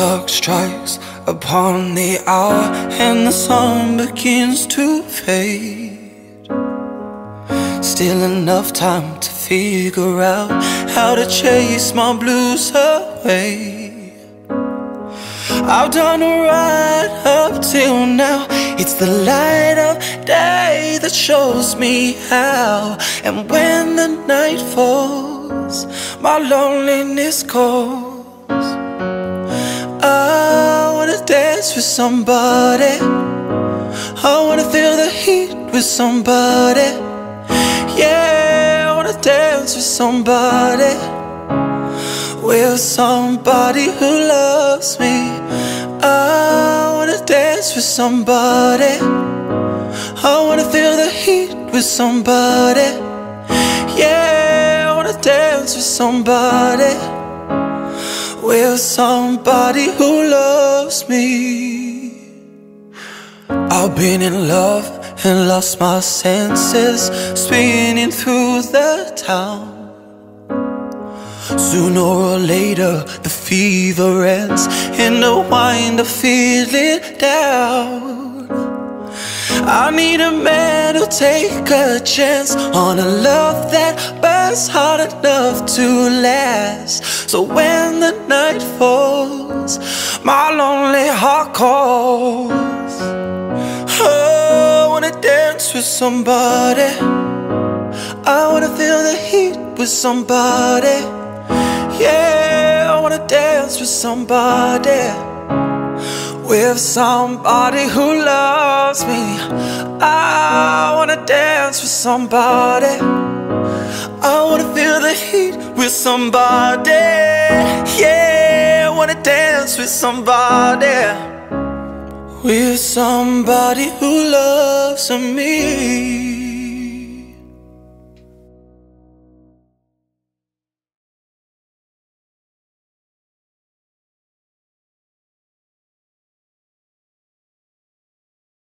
clock strikes upon the hour and the sun begins to fade. Still enough time to figure out how to chase my blues away. I've done right up till now. It's the light of day that shows me how. And when the night falls, my loneliness calls. Dance with somebody. I wanna feel the heat with somebody. Yeah, I wanna dance with somebody. With somebody who loves me. I wanna dance with somebody. I wanna feel the heat with somebody. Yeah, I wanna dance with somebody with somebody who loves me. I've been in love and lost my senses, spinning through the town. Sooner or later, the fever ends, and I wind up feeling down. I need a man who'll take a chance on a love that burns hard enough to last. So when the night falls, my lonely heart calls. Oh, I wanna dance with somebody. I wanna feel the heat with somebody. Yeah, I wanna dance with somebody with somebody who loves me. I wanna dance with somebody. Feel the heat with somebody. Yeah, wanna dance with somebody. With somebody who loves me.